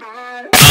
now.